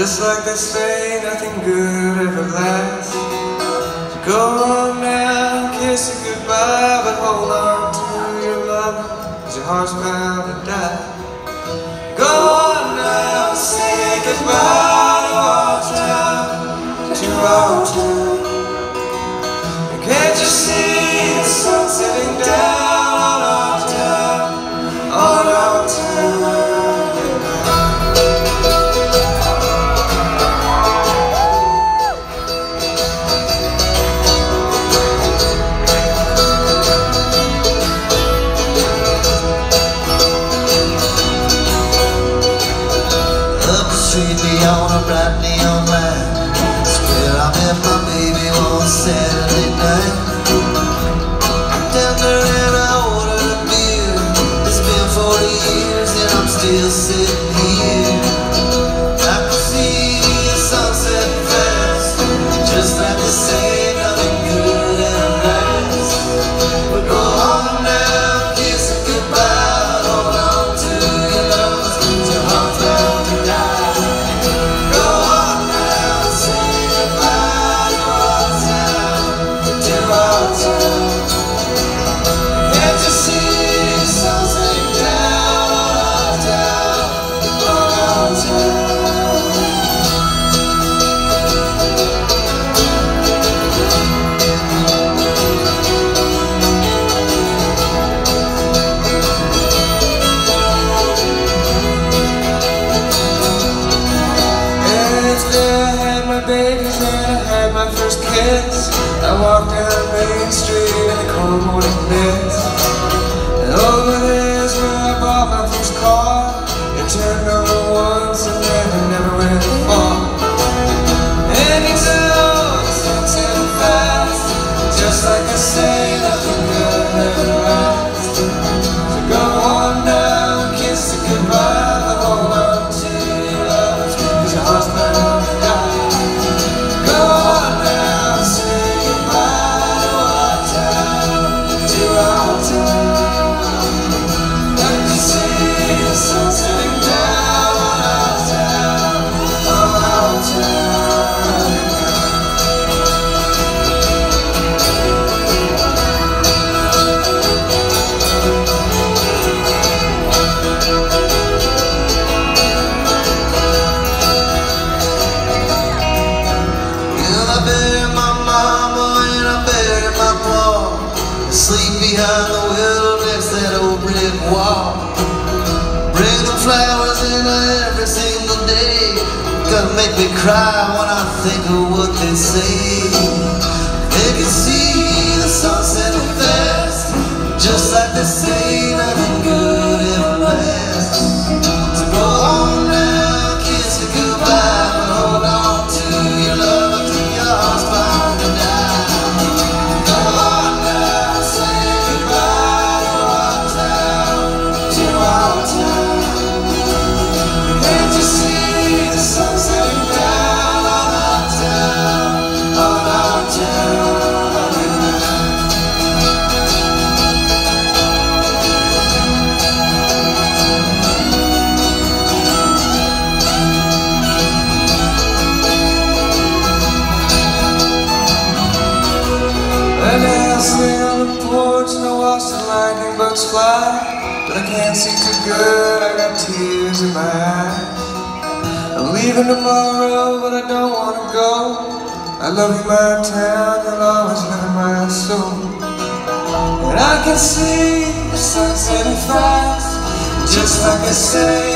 Just like they say, nothing good ever lasts. So go on now, kiss goodbye But hold on to your love Cause your heart's bound to die. Go on now, say goodbye. right on I walk down Main Street in the cold morning mist. sleep behind the wheel next that old brick wall. Bring the flowers in every single day. Gotta make me cry when I think of what they say. lightning bugs fly But I can't see too good, I got tears in my eyes. I'm leaving tomorrow, but I don't wanna go. I love you, my town, you'll always live in my soul. And I can see the sun's setting fast Just like I said